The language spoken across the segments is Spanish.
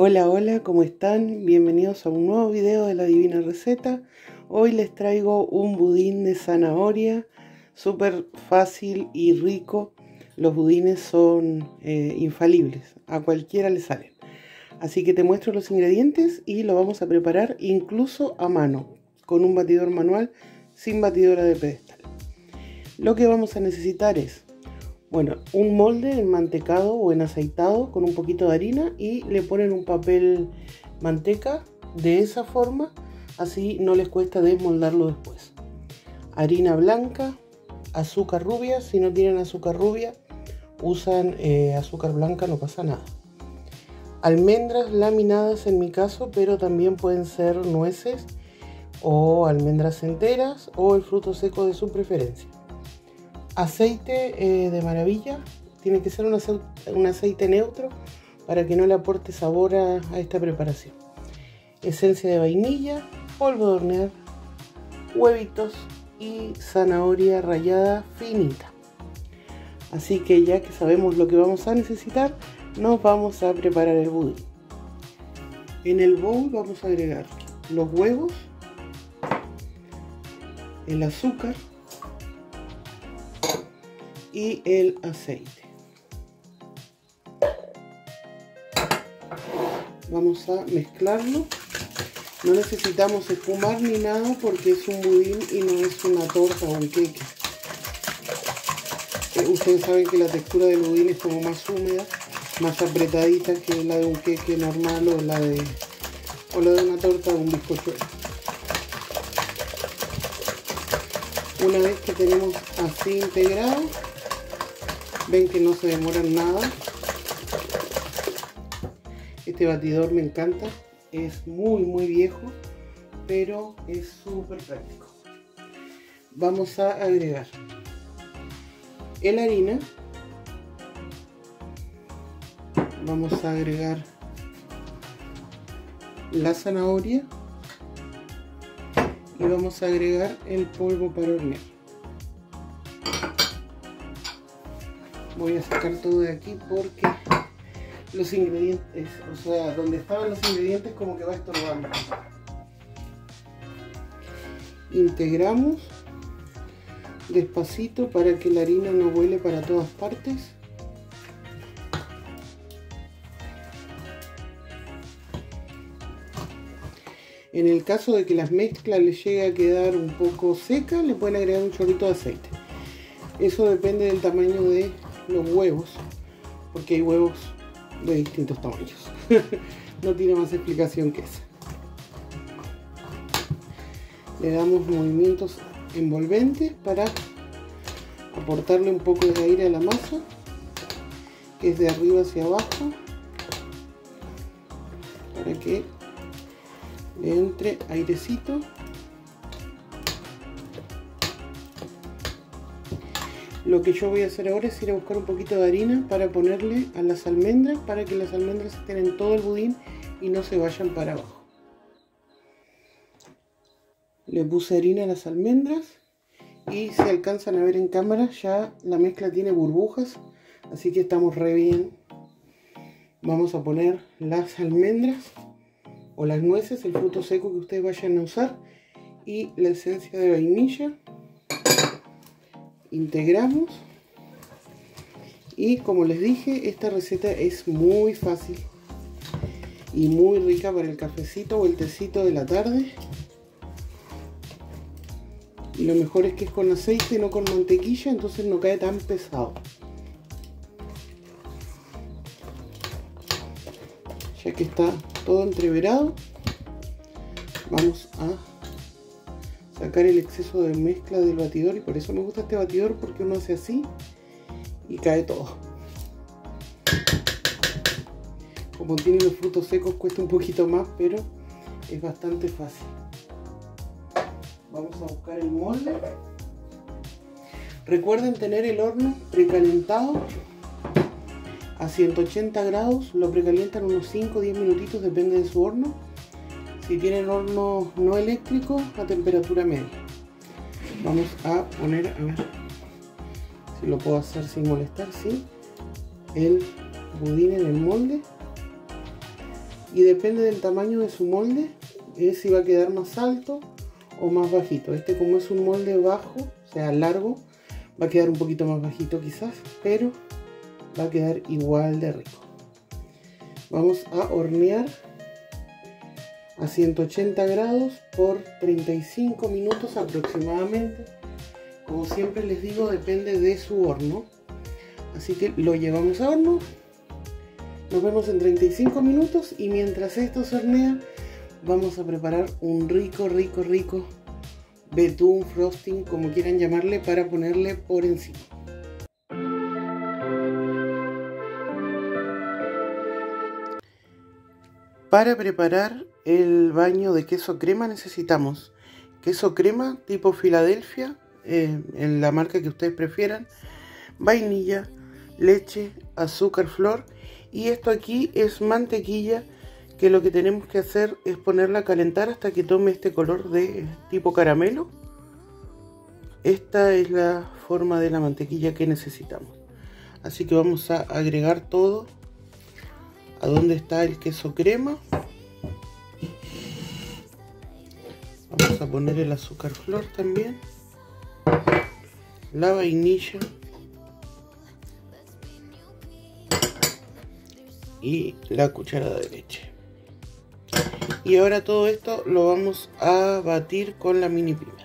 Hola, hola, ¿cómo están? Bienvenidos a un nuevo video de la Divina Receta. Hoy les traigo un budín de zanahoria, súper fácil y rico. Los budines son eh, infalibles, a cualquiera le salen. Así que te muestro los ingredientes y lo vamos a preparar incluso a mano, con un batidor manual sin batidora de pedestal. Lo que vamos a necesitar es bueno, un molde en mantecado o en aceitado con un poquito de harina y le ponen un papel manteca de esa forma, así no les cuesta desmoldarlo después. Harina blanca, azúcar rubia, si no tienen azúcar rubia, usan eh, azúcar blanca, no pasa nada. Almendras laminadas en mi caso, pero también pueden ser nueces o almendras enteras o el fruto seco de su preferencia aceite eh, de maravilla. Tiene que ser un aceite, neutro para que no le aporte sabor a, esta preparación. Esencia de vainilla, polvo de hornear, huevitos y zanahoria rallada finita. Así que ya que sabemos lo que vamos a necesitar, nos vamos a preparar el budín. En el bowl vamos a agregar los huevos, el azúcar, y el aceite. Vamos a mezclarlo. No necesitamos espumar ni nada porque es un budín y no es una torta o un queque. Eh, ustedes saben que la textura del budín es como más húmeda, más apretadita que la de un queque normal o la de, o la de una torta o un bizcochuelo. Una vez que tenemos así integrado, ven que no se demoran nada. Este batidor me encanta. Es muy muy viejo pero es súper práctico. Vamos a agregar el harina. Vamos a agregar la zanahoria. Y vamos a agregar el polvo para hornear voy a sacar todo de aquí porque los ingredientes, o sea, donde estaban los ingredientes como que va a estorbar. Integramos despacito para que la harina no huele para todas partes. En el caso de que las mezclas les llegue a quedar un poco seca, le pueden agregar un chorrito de aceite. Eso depende del tamaño de los huevos, porque hay huevos de distintos tamaños. no tiene más explicación que esa. Le damos movimientos envolventes para aportarle un poco de aire a la masa, que es de arriba hacia abajo, para que le entre airecito Lo que yo voy a hacer ahora es ir a buscar un poquito de harina para ponerle a las almendras para que las almendras estén en todo el budín y no se vayan para abajo. Le puse harina a las almendras y se alcanzan a ver en cámara ya la mezcla tiene burbujas, así que estamos re bien. Vamos a poner las almendras o las nueces, el fruto seco que ustedes vayan a usar y la esencia de vainilla integramos. Y como les dije esta receta es muy fácil y muy rica para el cafecito o el tecito de la tarde. Y lo mejor es que es con aceite no con mantequilla entonces no cae tan pesado. Ya que está todo entreverado vamos a sacar el exceso de mezcla del batidor y por eso me gusta este batidor porque uno hace así y cae todo. Como tiene los frutos secos cuesta un poquito más pero es bastante fácil. Vamos a buscar el molde. Recuerden tener el horno precalentado a 180 grados. Lo precalientan unos 5 o 10 minutitos depende de su horno si tienen horno no eléctrico a temperatura media vamos a poner a ver si lo puedo hacer sin molestar ¿sí? el budín en el molde y depende del tamaño de su molde es si va a quedar más alto o más bajito. Este como es un molde bajo, o sea largo, va a quedar un poquito más bajito quizás, pero va a quedar igual de rico. Vamos a hornear a 180 grados por 35 minutos aproximadamente. Como siempre les digo, depende de su horno. Así que lo llevamos a horno. Nos vemos en 35 minutos y mientras esto se hornea, vamos a preparar un rico, rico, rico betún, frosting, como quieran llamarle, para ponerle por encima. Para preparar el baño de queso crema necesitamos queso crema tipo Filadelfia, eh, en la marca que ustedes prefieran, vainilla, leche, azúcar, flor y esto aquí es mantequilla que lo que tenemos que hacer es ponerla a calentar hasta que tome este color de tipo caramelo. Esta es la forma de la mantequilla que necesitamos. Así que vamos a agregar todo a donde está el queso crema. A poner el azúcar flor también. La vainilla. Y la cucharada de leche. Y ahora todo esto lo vamos a batir con la mini primer.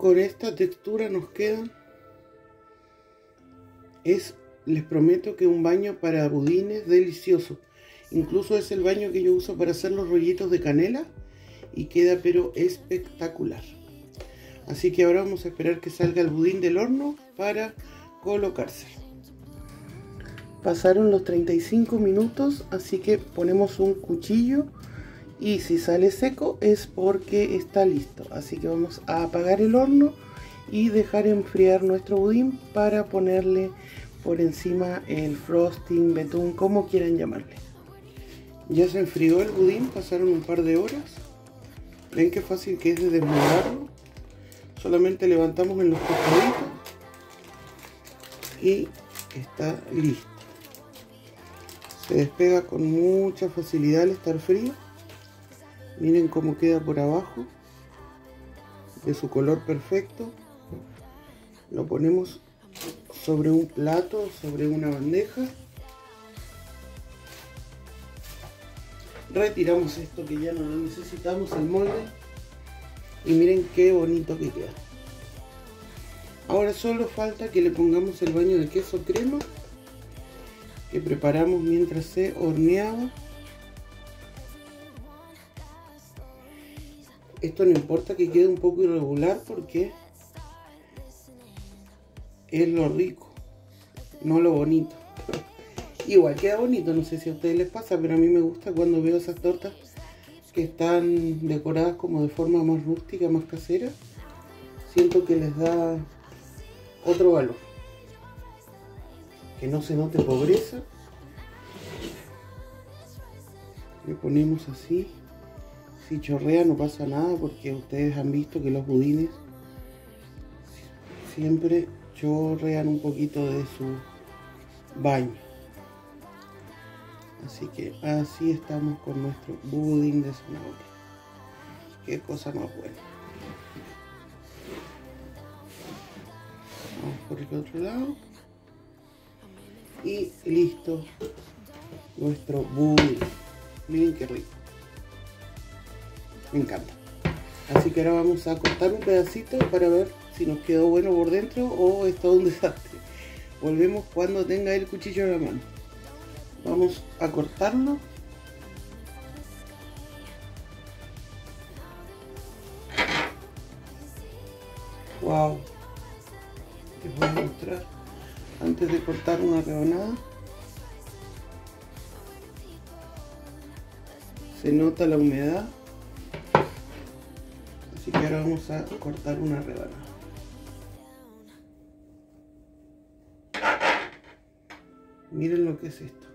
Con esta textura nos quedan es les prometo que un baño para budines delicioso incluso es el baño que yo uso para hacer los rollitos de canela y queda pero espectacular. Así que ahora vamos a esperar que salga el budín del horno para colocarse. Pasaron los 35 minutos, así que ponemos un cuchillo y si sale seco es porque está listo. Así que vamos a apagar el horno y dejar enfriar nuestro budín para ponerle por encima el frosting, betún, como quieran llamarle. Ya se enfrió el budín, pasaron un par de horas ¿Ven qué fácil que es de desmodarlo? Solamente levantamos en los costaditos y está listo. Se despega con mucha facilidad al estar frío. Miren cómo queda por abajo. De su color perfecto. Lo ponemos sobre un plato, sobre una bandeja. retiramos esto que ya no lo necesitamos, el molde. Y miren qué bonito que queda. Ahora solo falta que le pongamos el baño de queso crema que preparamos mientras se horneaba. Esto no importa que quede un poco irregular porque es lo rico, no lo bonito. Igual queda bonito, no sé si a ustedes les pasa, pero a mí me gusta cuando veo esas tortas que están decoradas como de forma más rústica, más casera. Siento que les da otro valor. Que no se note pobreza. Le ponemos así. Si chorrea no pasa nada porque ustedes han visto que los budines siempre chorrean un poquito de su baño. Así que así estamos con nuestro budín de zanahoria. Qué cosa más buena. Vamos por el otro lado. Y listo nuestro budín. Miren qué rico. Me encanta. Así que ahora vamos a cortar un pedacito para ver si nos quedó bueno por dentro o es todo un desastre. Volvemos cuando tenga el cuchillo en la mano. Vamos a cortarlo. Wow. Les voy a mostrar antes de cortar una rebanada. Se nota la humedad. Vamos a cortar una rebanada. Miren lo que es esto.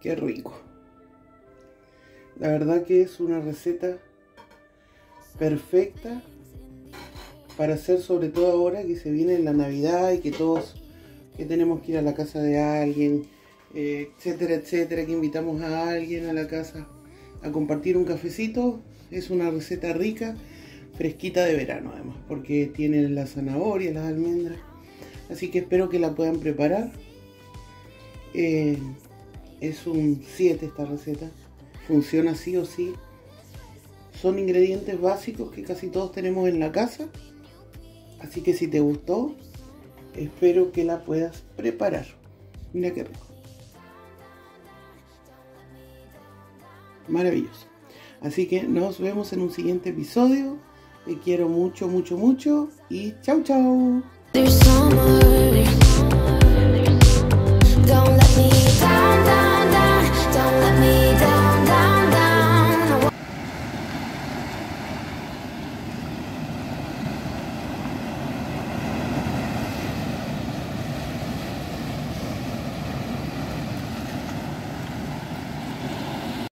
Qué rico. La verdad que es una receta perfecta para hacer sobre todo ahora que se viene la Navidad y que todos que tenemos que ir a la casa de alguien, eh, etcétera, etcétera, que invitamos a alguien a la casa a compartir un cafecito. Es una receta rica, fresquita de verano además, porque tiene la zanahoria, las almendras. Así que espero que la puedan preparar. Eh, es un 7 esta receta. Funciona sí o sí. Son ingredientes básicos que casi todos tenemos en la casa. Así que si te gustó, espero que la puedas preparar. Mira qué rico. Maravilloso. Así que nos vemos en un siguiente episodio. Te quiero mucho, mucho, mucho. Y chau, chau.